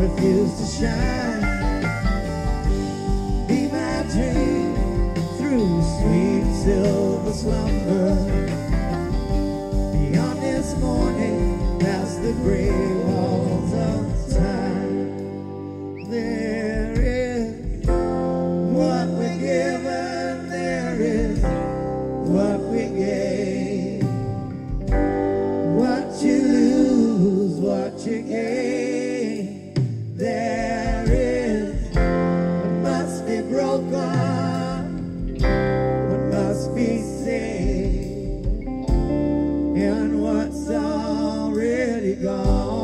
refuse to shine. Be my dream through sweet silver slumber. Beyond this morning, past the gray gone.